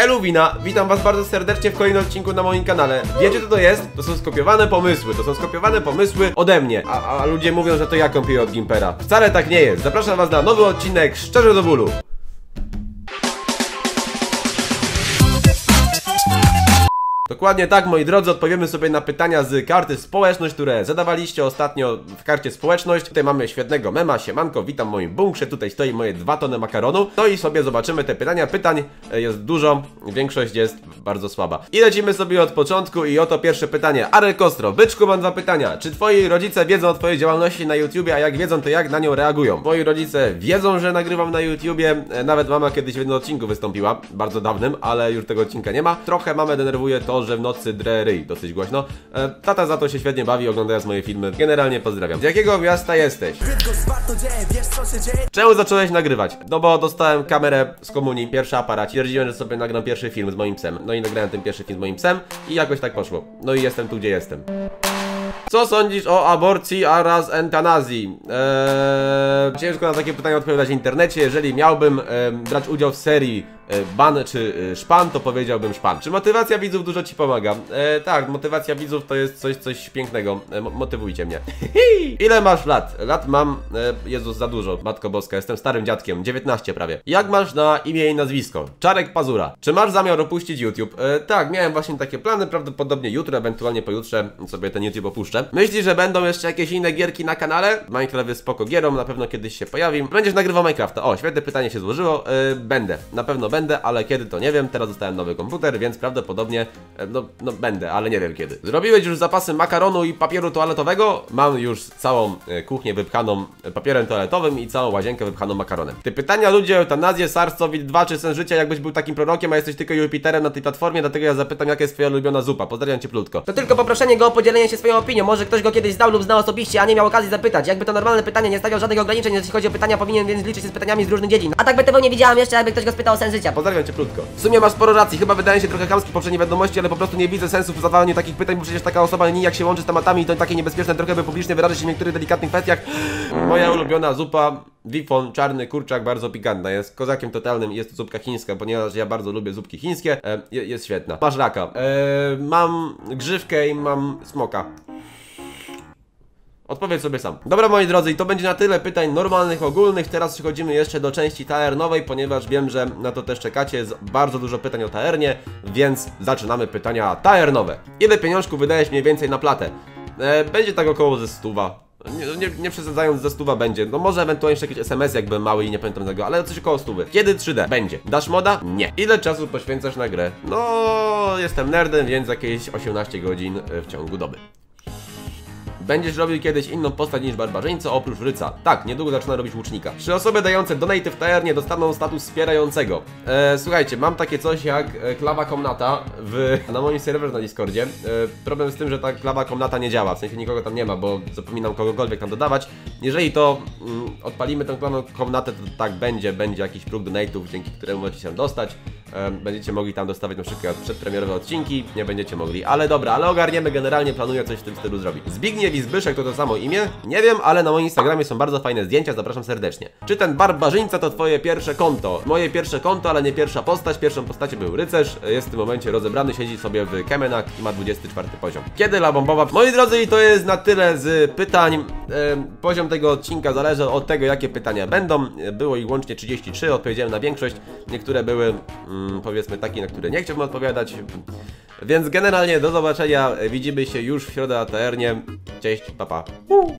Eluwina, witam was bardzo serdecznie w kolejnym odcinku na moim kanale. Wiecie co to jest? To są skopiowane pomysły, to są skopiowane pomysły ode mnie, a, a ludzie mówią, że to ja kąpię od Gimpera. Wcale tak nie jest. Zapraszam was na nowy odcinek Szczerze do bólu. Dokładnie tak, moi drodzy, odpowiemy sobie na pytania z karty społeczność, które zadawaliście ostatnio w karcie społeczność. Tutaj mamy świetnego mema, siemanko, witam w moim bunkrze, tutaj stoi moje dwa tony makaronu. No i sobie zobaczymy te pytania. Pytań e, jest dużo, większość jest bardzo słaba. I lecimy sobie od początku i oto pierwsze pytanie. Arel Kostro, byczku mam dwa pytania. Czy twoi rodzice wiedzą o twojej działalności na YouTubie, a jak wiedzą, to jak na nią reagują? Moi rodzice wiedzą, że nagrywam na YouTubie, e, nawet mama kiedyś w jednym odcinku wystąpiła, bardzo dawnym, ale już tego odcinka nie ma. Trochę mamę denerwuje to, że w nocy drę ryj dosyć głośno. E, Tata za to się świetnie bawi, oglądając moje filmy. Generalnie pozdrawiam. Z jakiego miasta jesteś? Czemu zacząłeś nagrywać? No bo dostałem kamerę z komunii, pierwszy aparat. Stwierdziłem, że sobie nagram pierwszy film z moim psem. No i nagrałem ten pierwszy film z moim psem i jakoś tak poszło. No i jestem tu, gdzie jestem. Co sądzisz o aborcji oraz eutanazji? Eee, ciężko na takie pytania odpowiadać w internecie. Jeżeli miałbym em, brać udział w serii e, ban czy e, szpan, to powiedziałbym szpan. Czy motywacja widzów dużo ci pomaga? E, tak, motywacja widzów to jest coś, coś pięknego. E, mo- motywujcie mnie. Ile masz lat? Lat mam, e, Jezus, za dużo. Matko Boska, jestem starym dziadkiem, 19 prawie. Jak masz na imię i nazwisko? Czarek Pazura. Czy masz zamiar opuścić YouTube? E, tak, miałem właśnie takie plany, prawdopodobnie jutro, ewentualnie pojutrze sobie ten YouTube opuszczę. Myślisz, że będą jeszcze jakieś inne gierki na kanale? Minecraft jest spoko gierą, na pewno kiedyś się pojawi. Będziesz nagrywał Minecrafta. O, świetne pytanie się złożyło. E, będę, na pewno będę, ale kiedy to nie wiem. Teraz dostałem nowy komputer, więc prawdopodobnie, e, no, no będę, ale nie wiem kiedy. Zrobiłeś już zapasy makaronu i papieru toaletowego? Mam już całą e, kuchnię wypchaną e, papierem toaletowym i całą łazienkę wypchaną makaronem. Ty pytania ludzie eutanazję, SARS-CoV-2 czy sens życia, jakbyś był takim prorokiem, a jesteś tylko Jupiterem na tej platformie, dlatego ja zapytam, jaka jest twoja ulubiona zupa. Pozdrawiam cię plutko. To tylko poproszenie go o podzielenie się swoją opinią. Może ktoś go kiedyś znał lub znał osobiście, a nie miał okazji zapytać. Jakby to normalne pytanie, nie stawiał żadnych ograniczeń, jeśli chodzi o pytania, powinien więc liczyć się z pytaniami z różnych dziedzin. A tak by tego nie widziałam jeszcze, jakby ktoś go spytał o sens życia. Pozdrawiam cię plutko. W sumie masz sporo racji, chyba wydaje się trochę chamski w poprzedniej wiadomości, ale po prostu nie widzę sensu w zadawaniu takich pytań, bo przecież taka osoba nijak się łączy z tematami i to takie niebezpieczne trochę, by publicznie wyrażać się w niektórych delikatnych kwestiach. Moja ulubiona zupa, wifon, czarny kurczak, bardzo pikantna, jest kozakiem totalnym jest to zupka chińska, ponieważ ja bardzo lubię zupki chińskie, e, je- jest świetna. Masz raka. E, mam grzywkę i mam smoka. Odpowiedz sobie sam. Dobra moi drodzy, i to będzie na tyle pytań normalnych, ogólnych. Teraz przechodzimy jeszcze do części taernowej, ponieważ wiem, że na to też czekacie. Jest bardzo dużo pytań o taernie, więc zaczynamy pytania taernowe. Ile pieniążków wydajesz mniej więcej na platę? E, będzie tak około ze stuwa. Nie, nie, nie przesadzając, ze stuwa będzie. No może ewentualnie jeszcze jakiś SMS jakby mały i nie pamiętam tego, ale coś około stówy. Kiedy 3D? Będzie. Dasz moda? Nie. Ile czasu poświęcasz na grę? No, jestem nerdem, więc jakieś 18 godzin e, w ciągu doby. Będziesz robił kiedyś inną postać niż barbarzyńca oprócz ryca. Tak, niedługo zaczyna robić łucznika. Trzy osoby dające donate w tajernie dostaną status wspierającego. E, słuchajcie, mam takie coś jak e, klawa komnata w, na moim serwerze na Discordzie. E, problem z tym, że ta klawa komnata nie działa, w sensie nikogo tam nie ma, bo zapominam kogokolwiek tam dodawać. Jeżeli to mm, odpalimy tę klawę komnatę, to tak będzie, będzie jakiś próg donate'ów, dzięki któremu możecie się dostać. Będziecie mogli tam dostawać na przykład przedpremierowe odcinki, nie będziecie mogli. Ale dobra, ale ogarniemy, generalnie planuję coś w tym stylu zrobić. Zbigniew i Zbyszek to to samo imię? Nie wiem, ale na moim Instagramie są bardzo fajne zdjęcia, zapraszam serdecznie. Czy ten barbarzyńca to twoje pierwsze konto? Moje pierwsze konto, ale nie pierwsza postać. Pierwszą postacią był rycerz, jest w tym momencie rozebrany, siedzi sobie w Kemenach i ma 24 poziom. Kiedy la bombowa? Moi drodzy, i to jest na tyle z pytań. Poziom tego odcinka zależy od tego, jakie pytania będą. Było ich łącznie 33, odpowiedziałem na większość. Niektóre były, mm, powiedzmy, takie, na które nie chciałbym odpowiadać. Więc generalnie do zobaczenia. Widzimy się już w środę na. Cześć, papa. Pa.